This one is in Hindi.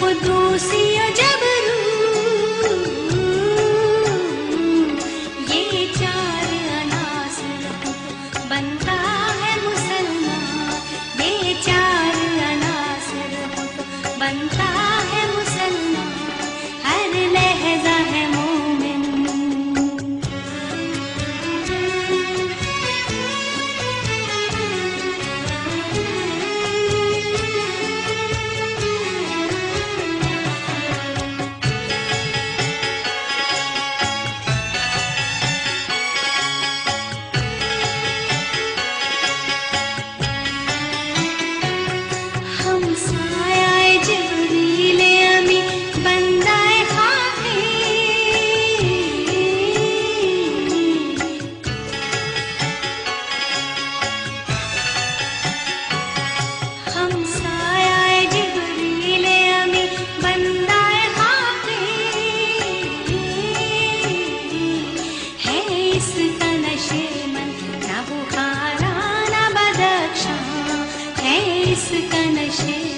कुदूसी अजा Cheers.